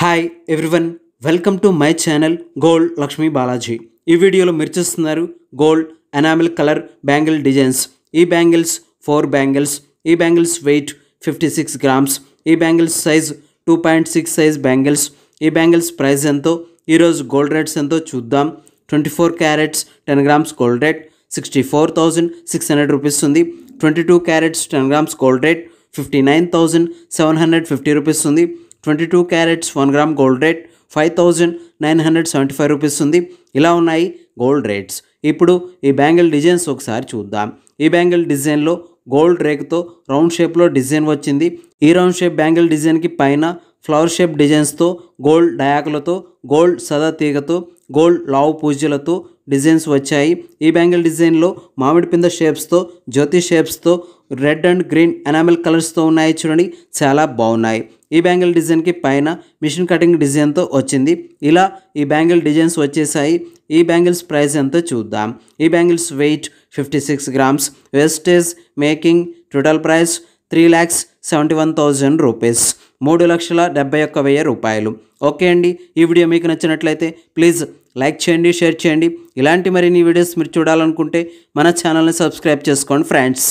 Hi everyone welcome to my channel gold Lakshmi Balaji ఈ వీడియోలో మీరు చూస్తున్నారు gold enamel colour bangle designs ఈ బ్యాంగిల్స్ ఫోర్ బ్యాంగిల్స్ ఈ bangles weight fifty six grams ఈ bangles size two point six size bangles ఈ bangles price ఎంతో? ఈరోజు గోల్డ్ రేట్స్ ఎంతో చూద్దాం. Twenty four carats ten grams gold rate sixty four thousand six hundred rupees ఉంది. Twenty two carats ten grams gold rate fifty nine thousand seven hundred fifty rupees ఉంది. Twenty two carats one gram gold rate five thousand nine hundred seventy five rupees ఉంది. ఇలా ఉన్నాయి gold rates. ఇప్పుడు ఈ bangle designs ఒకసారి చూద్దాం. ఈ bangle డిజైన్లో గోల్డ్ రేక్తో రౌండ్ షేప్లో డిజైన్ వచ్చింది. ఈ రౌండ్ షేప్ బ్యాంగిల్ డిజైన్కి పైన ఫ్లవర్ షేప్ డిజైన్స్తో గోల్డ్ డయాకులతో గోల్డ్ సదా తీగతో గోల్డ్ లావు పూజలతో డిజైన్స్ వచ్చాయి. ఈ బ్యాంగిల్ డిజైన్లో మామిడి పింద షేప్స్తో జ్యోతి షేప్స్తో రెడ్ అండ్ గ్రీన్ ఎనామిల్ కలర్స్తో ఉన్నాయి చూడండి. చాలా బాగున్నాయి. ఈ బ్యాంగిల్ డిజైన్కి పైన మిషన్ కటింగ్ డిజైన్తో వచ్చింది. ఇలా ఈ బ్యాంగిల్ డిజైన్స్ వచ్చేసాయి. ఈ బ్యాంగిల్స్ ప్రైస్ ఎంతో చూద్దాం. ఈ bangles weight fifty six grams. Wastage making total price three lakhs seventy one thousand rupees. మూడు లక్షల డెబ్బై ఒక్క వెయ్యి రూపాయలు. ఓకే అండి ఈ వీడియో మీకు నచ్చినట్లయితే ప్లీజ్ లైక్ చేయండి షేర్ చేయండి. ఇలాంటి మరిన్ని వీడియోస్ మీరు చూడాలనుకుంటే మన ఛానల్ని సబ్స్క్రైబ్ చేసుకోండి ఫ్రెండ్స్.